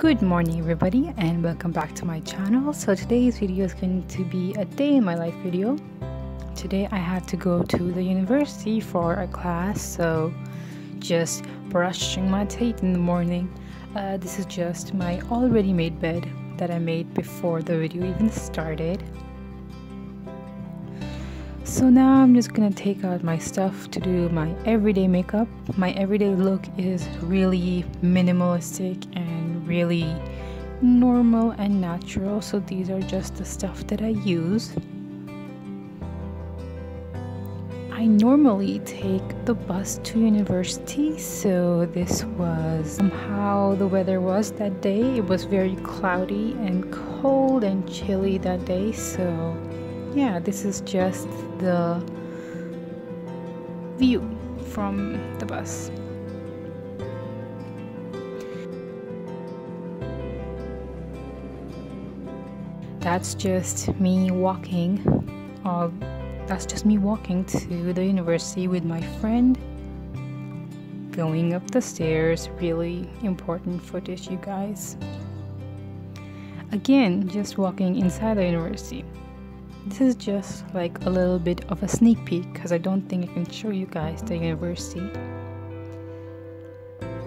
Good morning everybody and welcome back to my channel. So today's video is going to be a day in my life video. Today I had to go to the university for a class so just brushing my teeth in the morning. Uh, this is just my already made bed that I made before the video even started. So now I'm just gonna take out my stuff to do my everyday makeup. My everyday look is really minimalistic and really normal and natural. So these are just the stuff that I use. I normally take the bus to university, so this was somehow the weather was that day. It was very cloudy and cold and chilly that day, so yeah, this is just the view from the bus. That's just me walking. Uh, that's just me walking to the university with my friend. Going up the stairs, really important footage, you guys. Again, just walking inside the university. This is just like a little bit of a sneak peek because I don't think I can show you guys the university.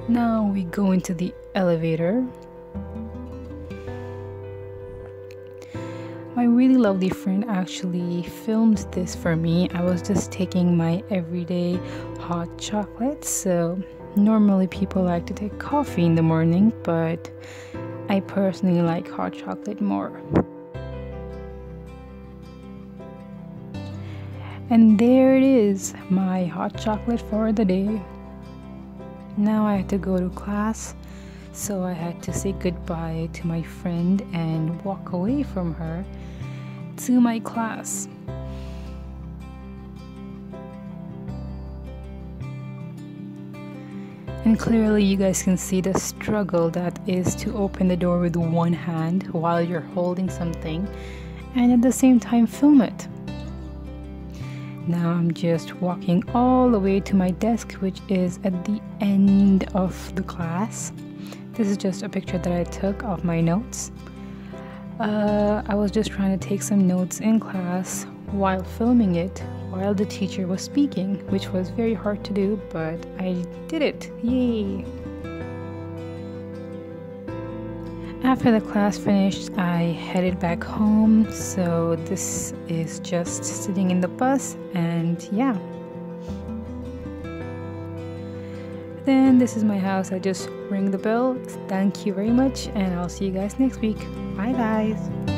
Now we go into the elevator. My really lovely friend actually filmed this for me. I was just taking my everyday hot chocolate. So, normally people like to take coffee in the morning, but I personally like hot chocolate more. And there it is, my hot chocolate for the day. Now I have to go to class, so I had to say goodbye to my friend and walk away from her to my class. And clearly, you guys can see the struggle that is to open the door with one hand while you're holding something and at the same time film it. Now I'm just walking all the way to my desk, which is at the end of the class. This is just a picture that I took of my notes. Uh, I was just trying to take some notes in class while filming it while the teacher was speaking, which was very hard to do, but I did it. Yay! After the class finished, I headed back home. So this is just sitting in the bus, and yeah. Then this is my house. I just ring the bell. Thank you very much, and I'll see you guys next week. Bye, guys.